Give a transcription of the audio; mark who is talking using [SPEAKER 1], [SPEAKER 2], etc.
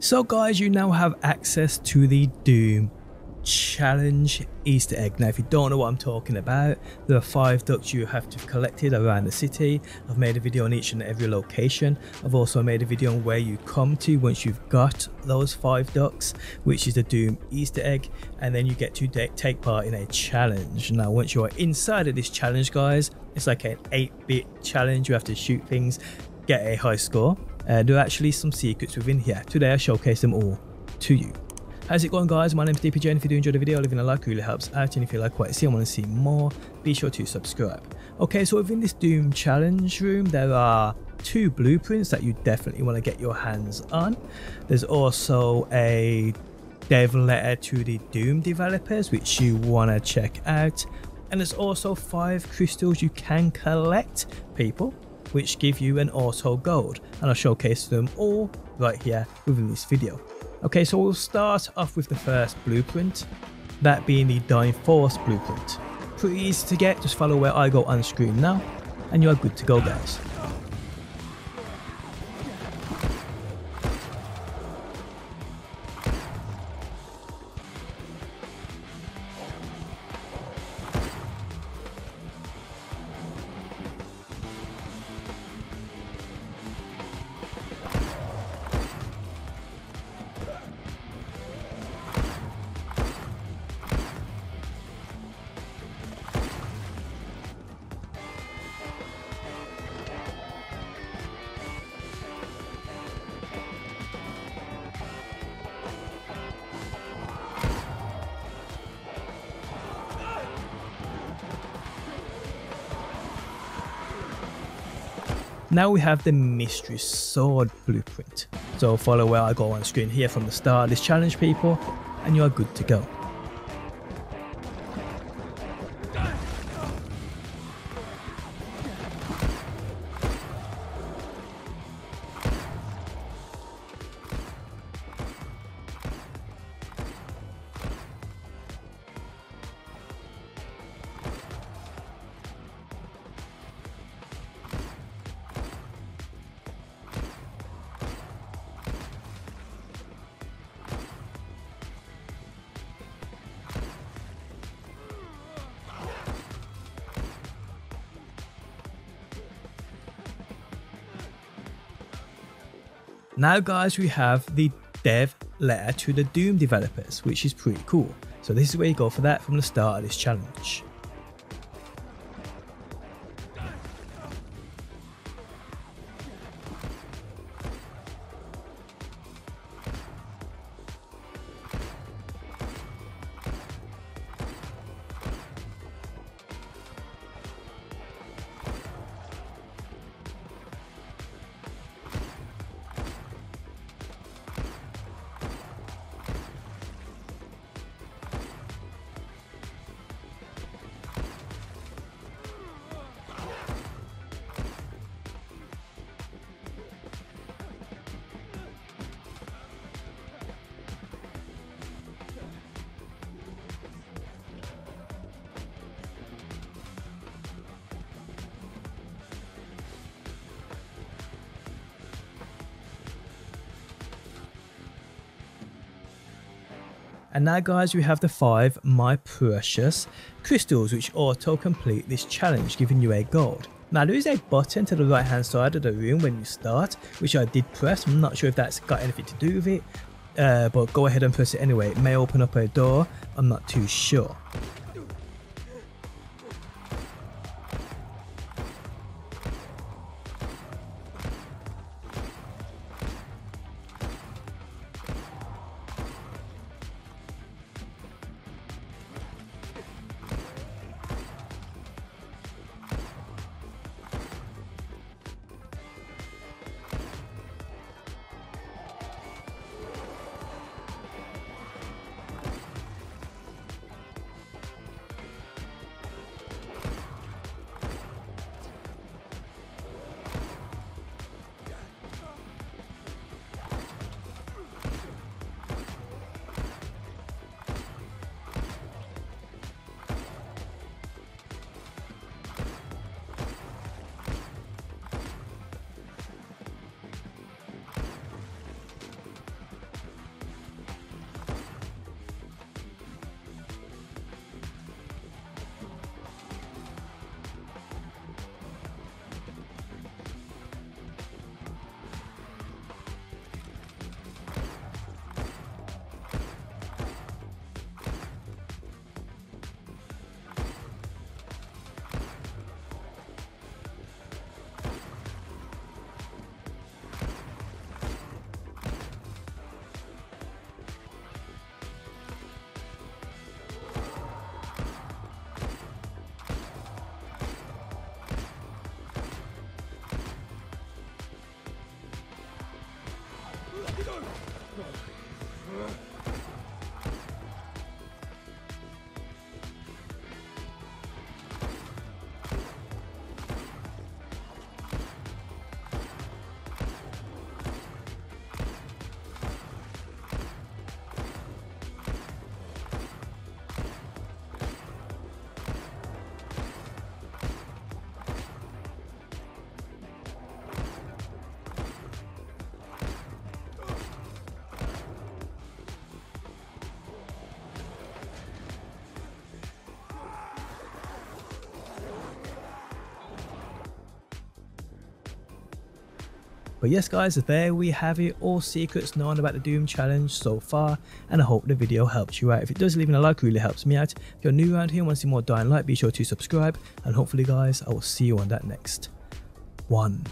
[SPEAKER 1] So guys, you now have access to the Doom challenge easter egg. Now if you don't know what i'm talking about there are five ducks you have to have collected around the city. I've made a video on each and every location. I've also made a video on where you come to once you've got those five ducks which is the doom easter egg and then you get to take part in a challenge. Now once you're inside of this challenge guys it's like an 8-bit challenge. You have to shoot things get a high score uh, there are actually some secrets within here today i showcase them all to you How's it going guys? My name is DPJ and if you do enjoy the video, leaving a like really helps out and if you like what I see and want to see more, be sure to subscribe. Okay, so within this Doom challenge room, there are two blueprints that you definitely want to get your hands on. There's also a dev letter to the Doom developers which you want to check out. And there's also five crystals you can collect, people, which give you an auto gold. And I'll showcase them all right here within this video. Okay, so we'll start off with the first blueprint, that being the Dying Force blueprint. Pretty easy to get, just follow where I go on screen now, and you are good to go guys. Now we have the Mistress Sword blueprint. So follow where I go on screen here from the start this challenge people and you are good to go. Now guys, we have the dev letter to the Doom developers, which is pretty cool. So this is where you go for that from the start of this challenge. And now guys we have the 5 My Precious crystals which auto complete this challenge giving you a gold. Now there is a button to the right hand side of the room when you start which I did press, I'm not sure if that's got anything to do with it uh, but go ahead and press it anyway, it may open up a door, I'm not too sure. No! But yes guys, there we have it, all secrets known about the Doom challenge so far, and I hope the video helped you out. If it does, leaving a like really helps me out. If you're new around here and want to see more Dying Light, be sure to subscribe, and hopefully guys, I will see you on that next one.